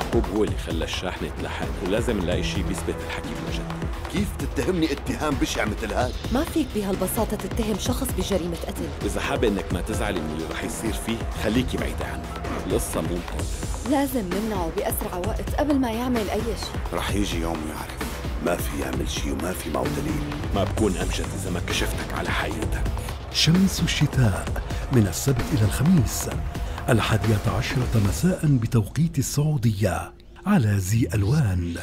يعقوب هو اللي خلى الشاحنة يتلحق ولازم نلاقي شيء بيثبت الحكي بوجد كيف تتهمني اتهام بشع مثل هذا؟ ما فيك بهالبساطة تتهم شخص بجريمة قتل. إذا حابة إنك ما تزعلي من اللي رح يصير فيه خليكي بعيدة عنه القصة مو مطولة لازم نمنعه بأسرع وقت قبل ما يعمل أي شيء. رح يجي يوم ويعرف ما في يعمل شيء وما في معه دليل. ما بكون أمجد إذا ما كشفتك على حقيقتك. شمس الشتاء من السبت إلى الخميس. الحادية عشرة مساء بتوقيت السعودية على زي ألوان.